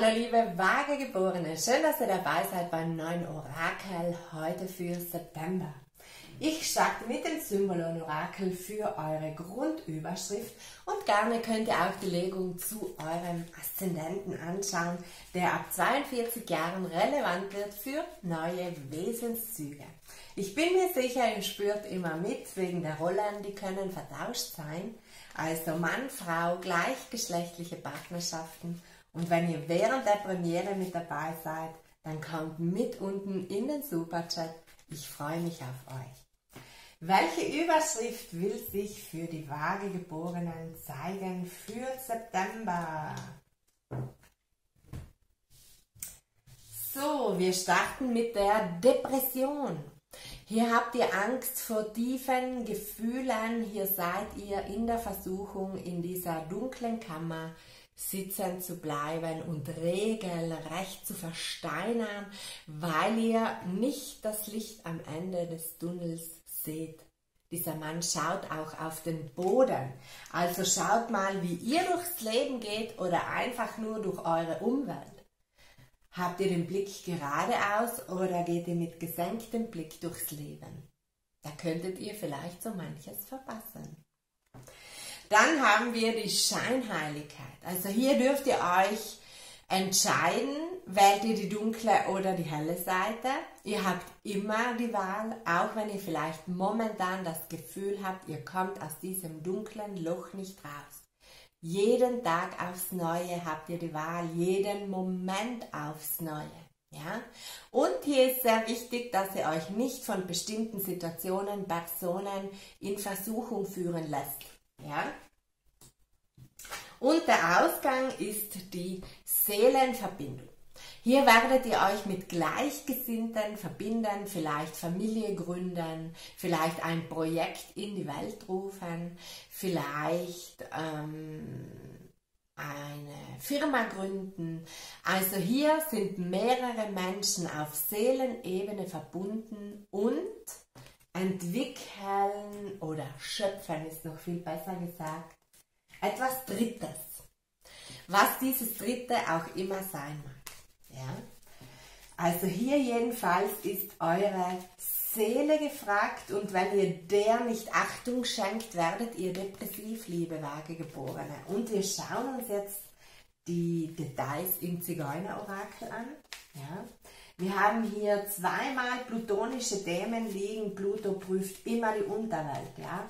Hallo liebe Waagegeborene, schön, dass ihr dabei seid beim neuen Orakel heute für September. Ich starte mit dem Symbolon-Orakel für eure Grundüberschrift und gerne könnt ihr auch die Legung zu eurem Aszendenten anschauen, der ab 42 Jahren relevant wird für neue Wesenszüge. Ich bin mir sicher, ihr spürt immer mit wegen der Rollen, die können vertauscht sein, also Mann, Frau, gleichgeschlechtliche Partnerschaften und wenn ihr während der Premiere mit dabei seid, dann kommt mit unten in den Superchat. Ich freue mich auf euch. Welche Überschrift will sich für die Waagegeborenen zeigen für September? So, wir starten mit der Depression. Hier habt ihr Angst vor tiefen Gefühlen, hier seid ihr in der Versuchung, in dieser dunklen Kammer sitzen zu bleiben und regelrecht zu versteinern, weil ihr nicht das Licht am Ende des Tunnels seht. Dieser Mann schaut auch auf den Boden. Also schaut mal, wie ihr durchs Leben geht oder einfach nur durch eure Umwelt. Habt ihr den Blick geradeaus oder geht ihr mit gesenktem Blick durchs Leben? Da könntet ihr vielleicht so manches verpassen. Dann haben wir die Scheinheiligkeit. Also hier dürft ihr euch entscheiden, wählt ihr die dunkle oder die helle Seite. Ihr habt immer die Wahl, auch wenn ihr vielleicht momentan das Gefühl habt, ihr kommt aus diesem dunklen Loch nicht raus. Jeden Tag aufs Neue habt ihr die Wahl, jeden Moment aufs Neue. Ja? Und hier ist sehr wichtig, dass ihr euch nicht von bestimmten Situationen, Personen in Versuchung führen lässt. Ja? Und der Ausgang ist die Seelenverbindung. Hier werdet ihr euch mit Gleichgesinnten verbinden, vielleicht Familie gründen, vielleicht ein Projekt in die Welt rufen, vielleicht ähm, eine Firma gründen. Also hier sind mehrere Menschen auf Seelenebene verbunden und entwickeln oder schöpfen ist noch viel besser gesagt, etwas Drittes. Was dieses Dritte auch immer sein mag. Ja? Also hier jedenfalls ist eure Seele gefragt und wenn ihr der nicht Achtung schenkt, werdet ihr depressiv, liebe Waagegeborene. Und wir schauen uns jetzt die Details im Zigeuner-Orakel an. Ja. Wir haben hier zweimal plutonische Dämen liegen. Pluto prüft immer die Unterwelt. Ja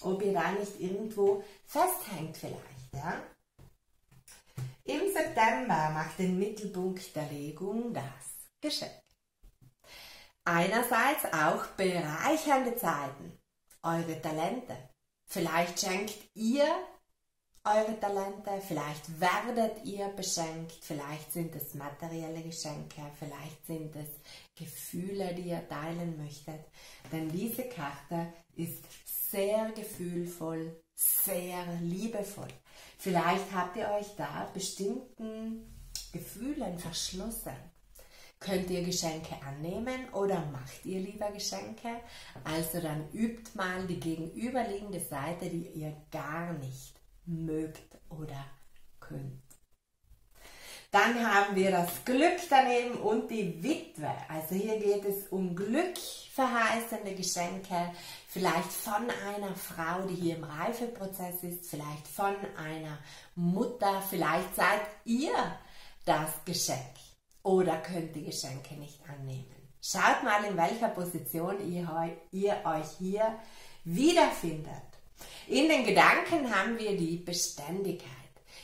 ob ihr da nicht irgendwo festhängt vielleicht. Ja? Im September macht den Mittelpunkt der Legung das Geschenk. Einerseits auch bereichernde Zeiten, eure Talente. Vielleicht schenkt ihr eure Talente, vielleicht werdet ihr beschenkt, vielleicht sind es materielle Geschenke, vielleicht sind es Gefühle, die ihr teilen möchtet. Denn diese Karte ist sehr gefühlvoll, sehr liebevoll. Vielleicht habt ihr euch da bestimmten Gefühlen verschlossen. Könnt ihr Geschenke annehmen oder macht ihr lieber Geschenke? Also dann übt mal die gegenüberliegende Seite, die ihr gar nicht mögt oder könnt. Dann haben wir das Glück daneben und die Witwe. Also hier geht es um glückverheißende Geschenke, vielleicht von einer Frau, die hier im Reifeprozess ist, vielleicht von einer Mutter, vielleicht seid ihr das Geschenk oder könnt die Geschenke nicht annehmen. Schaut mal, in welcher Position ihr, ihr euch hier wiederfindet. In den Gedanken haben wir die Beständigkeit.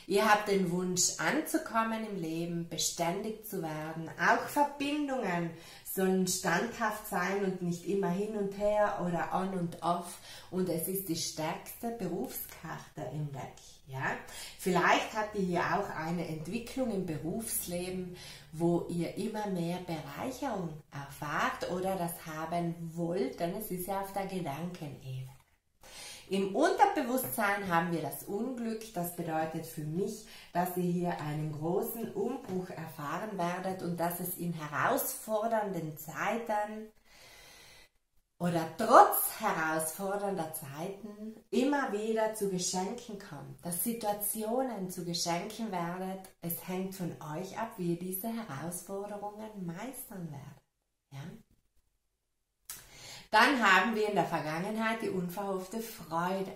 Ihr habt den Wunsch anzukommen im Leben, beständig zu werden. Auch Verbindungen sollen standhaft sein und nicht immer hin und her oder on und off. Und es ist die stärkste Berufskarte im Deck. Ja? Vielleicht habt ihr hier auch eine Entwicklung im Berufsleben, wo ihr immer mehr Bereicherung erfahrt oder das haben wollt, denn es ist ja auf der Gedankenebene. Im Unterbewusstsein haben wir das Unglück. Das bedeutet für mich, dass ihr hier einen großen Umbruch erfahren werdet und dass es in herausfordernden Zeiten oder trotz herausfordernder Zeiten immer wieder zu Geschenken kommt, dass Situationen zu Geschenken werden, es hängt von euch ab, wie ihr diese Herausforderungen meistern werdet. Ja? Dann haben wir in der Vergangenheit die unverhoffte Freude.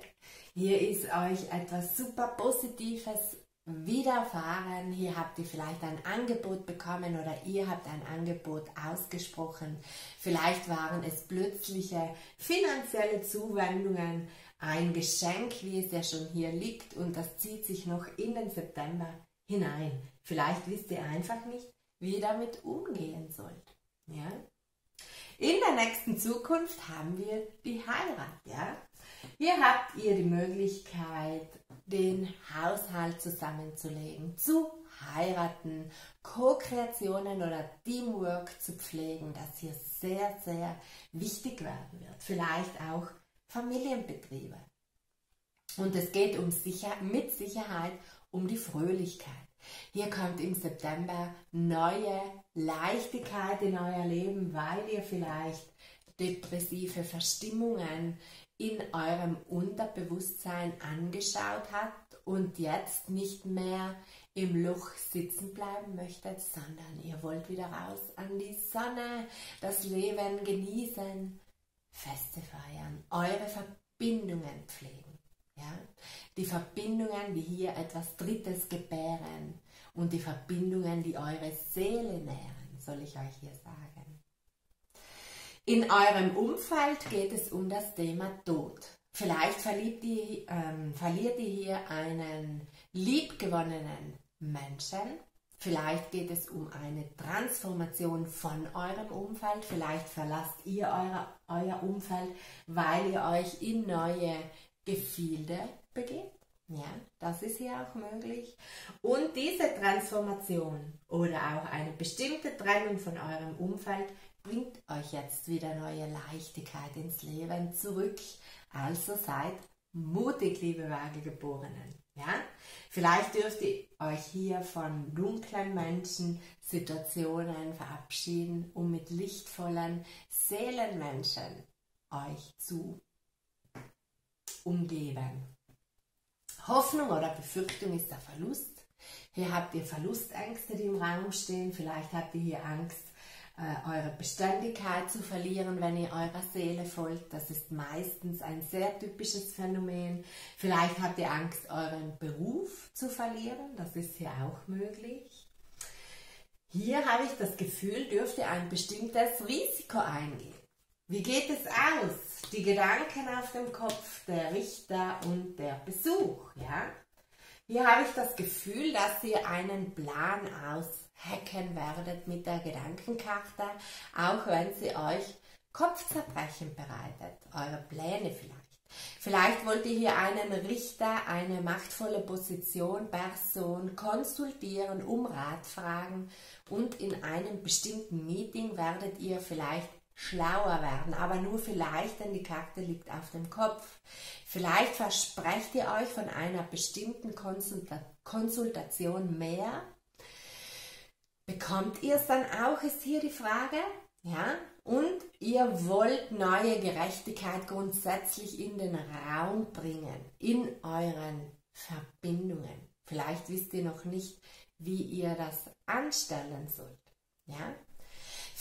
Hier ist euch etwas super Positives widerfahren. Hier habt ihr vielleicht ein Angebot bekommen oder ihr habt ein Angebot ausgesprochen. Vielleicht waren es plötzliche finanzielle Zuwendungen, ein Geschenk, wie es ja schon hier liegt und das zieht sich noch in den September hinein. Vielleicht wisst ihr einfach nicht, wie ihr damit umgehen sollt. Ja? In der nächsten Zukunft haben wir die Heirat. Ja? Hier habt ihr die Möglichkeit, den Haushalt zusammenzulegen, zu heiraten, Co-Kreationen oder Teamwork zu pflegen, das hier sehr, sehr wichtig werden wird. Vielleicht auch Familienbetriebe. Und es geht um sicher, mit Sicherheit um die Fröhlichkeit. Hier kommt im September neue Leichtigkeit in euer Leben, weil ihr vielleicht depressive Verstimmungen in eurem Unterbewusstsein angeschaut habt und jetzt nicht mehr im Loch sitzen bleiben möchtet, sondern ihr wollt wieder raus an die Sonne, das Leben genießen, Feste feiern, eure Verbindungen pflegen. Ja? Die Verbindungen, die hier etwas Drittes gebären und die Verbindungen, die eure Seele nähren, soll ich euch hier sagen. In eurem Umfeld geht es um das Thema Tod. Vielleicht verliert ihr, ähm, verliert ihr hier einen liebgewonnenen Menschen. Vielleicht geht es um eine Transformation von eurem Umfeld. Vielleicht verlasst ihr eure, euer Umfeld, weil ihr euch in neue Gefilde begebt. Ja, das ist hier auch möglich. Und diese Transformation oder auch eine bestimmte Trennung von eurem Umfeld bringt euch jetzt wieder neue Leichtigkeit ins Leben zurück. Also seid mutig, liebe Waagegeborenen. Ja? Vielleicht dürft ihr euch hier von dunklen Menschen, Situationen verabschieden, um mit lichtvollen Seelenmenschen euch zu umgeben. Hoffnung oder Befürchtung ist der Verlust. Hier habt ihr Verlustängste, die im Raum stehen. Vielleicht habt ihr hier Angst, äh, eure Beständigkeit zu verlieren, wenn ihr eurer Seele folgt. Das ist meistens ein sehr typisches Phänomen. Vielleicht habt ihr Angst, euren Beruf zu verlieren. Das ist hier auch möglich. Hier habe ich das Gefühl, dürft ihr ein bestimmtes Risiko eingehen. Wie geht es aus? Die Gedanken auf dem Kopf, der Richter und der Besuch, ja? Hier habe ich das Gefühl, dass ihr einen Plan aushacken werdet mit der Gedankenkarte, auch wenn sie euch Kopfzerbrechen bereitet, eure Pläne vielleicht. Vielleicht wollt ihr hier einen Richter, eine machtvolle Position, Person konsultieren, um Rat fragen und in einem bestimmten Meeting werdet ihr vielleicht schlauer werden, aber nur vielleicht, denn die Karte liegt auf dem Kopf. Vielleicht versprecht ihr euch von einer bestimmten Konsulta Konsultation mehr. Bekommt ihr es dann auch, ist hier die Frage. Ja? Und ihr wollt neue Gerechtigkeit grundsätzlich in den Raum bringen, in euren Verbindungen. Vielleicht wisst ihr noch nicht, wie ihr das anstellen sollt. Ja?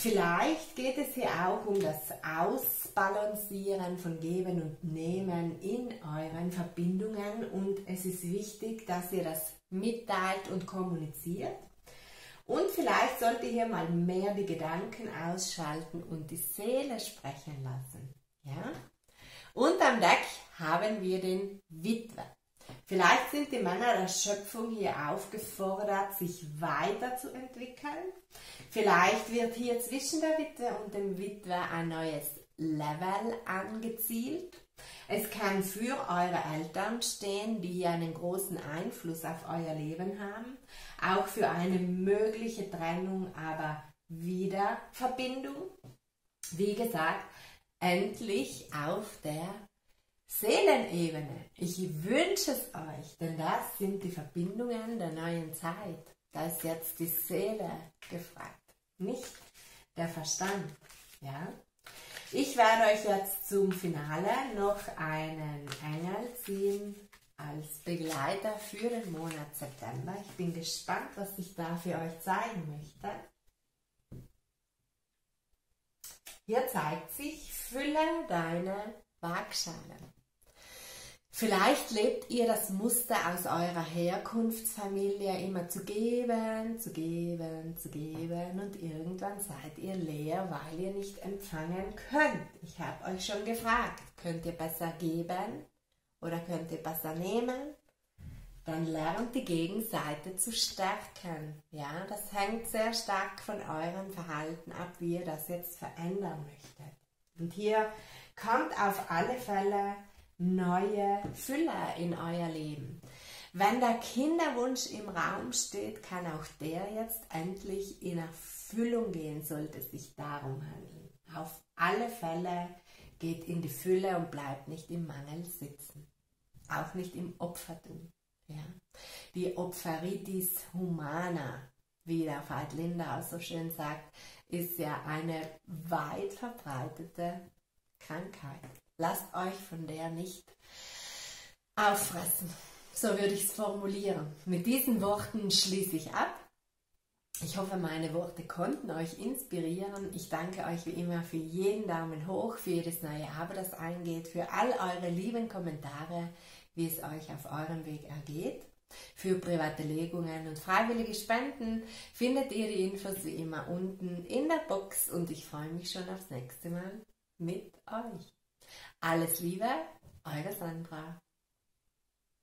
Vielleicht geht es hier auch um das Ausbalancieren von Geben und Nehmen in euren Verbindungen und es ist wichtig, dass ihr das mitteilt und kommuniziert. Und vielleicht sollt ihr hier mal mehr die Gedanken ausschalten und die Seele sprechen lassen. Ja? Und am Deck haben wir den Witwer. Vielleicht sind die Männer der Schöpfung hier aufgefordert, sich weiterzuentwickeln. Vielleicht wird hier zwischen der Witwe und dem Witwer ein neues Level angezielt. Es kann für eure Eltern stehen, die einen großen Einfluss auf euer Leben haben, auch für eine mögliche Trennung, aber Wiederverbindung. Wie gesagt, endlich auf der Seelenebene. Ich wünsche es euch, denn das sind die Verbindungen der neuen Zeit. Da ist jetzt die Seele gefragt, nicht der Verstand. Ja? Ich werde euch jetzt zum Finale noch einen Engel ziehen als Begleiter für den Monat September. Ich bin gespannt, was ich da für euch zeigen möchte. Hier zeigt sich, fülle deine Waagschale. Vielleicht lebt ihr das Muster aus eurer Herkunftsfamilie immer zu geben, zu geben, zu geben und irgendwann seid ihr leer, weil ihr nicht empfangen könnt. Ich habe euch schon gefragt, könnt ihr besser geben oder könnt ihr besser nehmen? Dann lernt die Gegenseite zu stärken. Ja, das hängt sehr stark von eurem Verhalten ab, wie ihr das jetzt verändern möchtet. Und hier kommt auf alle Fälle neue Fülle in euer Leben. Wenn der Kinderwunsch im Raum steht, kann auch der jetzt endlich in Erfüllung gehen, sollte es sich darum handeln. Auf alle Fälle geht in die Fülle und bleibt nicht im Mangel sitzen. Auch nicht im Opfertum. Ja. Die Opferitis humana, wie der Veit Lindau so schön sagt, ist ja eine weit verbreitete Krankheit. Lasst euch von der nicht auffressen. So würde ich es formulieren. Mit diesen Worten schließe ich ab. Ich hoffe, meine Worte konnten euch inspirieren. Ich danke euch wie immer für jeden Daumen hoch, für jedes neue Abo, das eingeht, für all eure lieben Kommentare, wie es euch auf eurem Weg ergeht. Für private Legungen und freiwillige Spenden findet ihr die Infos wie immer unten in der Box und ich freue mich schon aufs nächste Mal mit euch. Alles Liebe, eure Sandra.